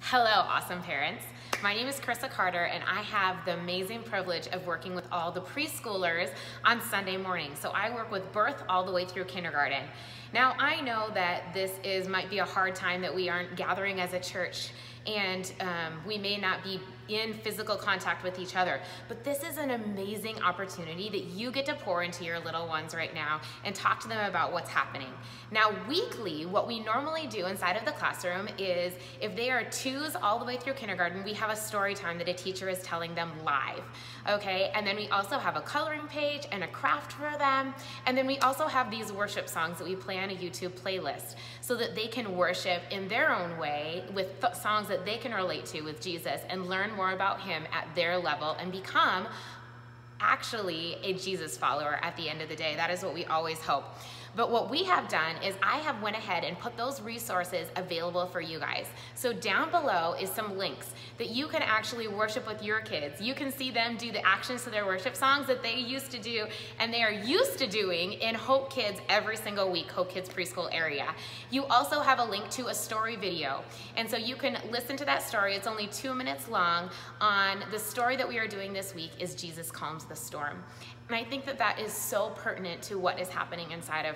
Hello, awesome parents. My name is Krista Carter, and I have the amazing privilege of working with all the preschoolers on Sunday morning. So I work with birth all the way through kindergarten. Now, I know that this is might be a hard time that we aren't gathering as a church and um, we may not be in physical contact with each other. But this is an amazing opportunity that you get to pour into your little ones right now and talk to them about what's happening. Now, weekly, what we normally do inside of the classroom is if they are twos all the way through kindergarten, we have a story time that a teacher is telling them live, okay? And then we also have a coloring page and a craft for them. And then we also have these worship songs that we play on a YouTube playlist so that they can worship in their own way with songs that they can relate to with Jesus and learn more about him at their level and become actually a Jesus follower at the end of the day. That is what we always hope. But what we have done is I have went ahead and put those resources available for you guys. So down below is some links that you can actually worship with your kids. You can see them do the actions to their worship songs that they used to do and they are used to doing in Hope Kids every single week, Hope Kids preschool area. You also have a link to a story video. And so you can listen to that story. It's only two minutes long on the story that we are doing this week is Jesus Calms the Storm. And I think that that is so pertinent to what is happening inside of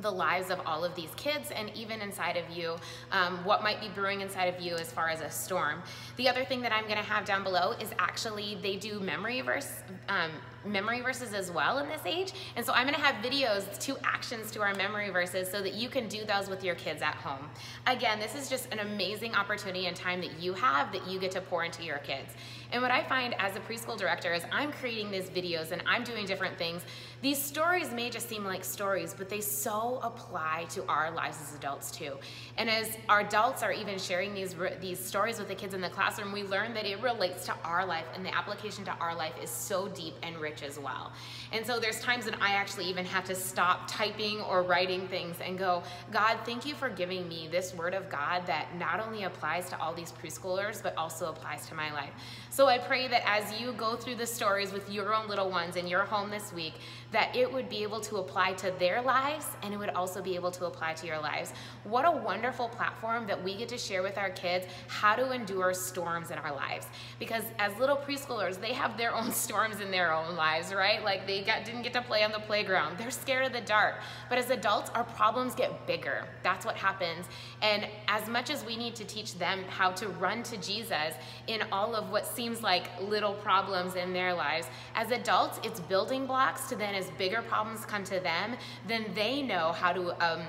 the lives of all of these kids and even inside of you, um, what might be brewing inside of you as far as a storm. The other thing that I'm gonna have down below is actually they do memory verse, um, memory verses as well in this age. And so I'm gonna have videos, two actions to our memory verses so that you can do those with your kids at home. Again, this is just an amazing opportunity and time that you have that you get to pour into your kids. And what I find as a preschool director is I'm creating these videos and I'm doing different things. These stories may just seem like stories, but they so apply to our lives as adults too. And as our adults are even sharing these, these stories with the kids in the classroom, we learn that it relates to our life and the application to our life is so deep and rich rich as well. And so there's times that I actually even have to stop typing or writing things and go, God, thank you for giving me this word of God that not only applies to all these preschoolers, but also applies to my life. So I pray that as you go through the stories with your own little ones in your home this week, that it would be able to apply to their lives and it would also be able to apply to your lives. What a wonderful platform that we get to share with our kids how to endure storms in our lives. Because as little preschoolers, they have their own storms in their own lives lives, right? Like they got, didn't get to play on the playground. They're scared of the dark. But as adults, our problems get bigger. That's what happens. And as much as we need to teach them how to run to Jesus in all of what seems like little problems in their lives, as adults, it's building blocks to then as bigger problems come to them, then they know how to um,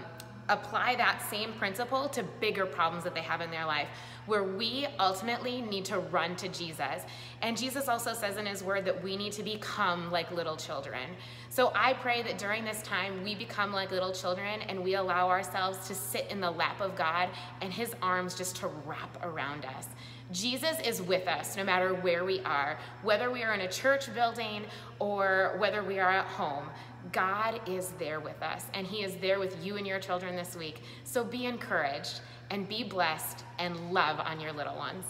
apply that same principle to bigger problems that they have in their life, where we ultimately need to run to Jesus. And Jesus also says in his word that we need to become like little children. So I pray that during this time we become like little children and we allow ourselves to sit in the lap of God and his arms just to wrap around us. Jesus is with us no matter where we are, whether we are in a church building or whether we are at home. God is there with us, and He is there with you and your children this week. So be encouraged and be blessed and love on your little ones.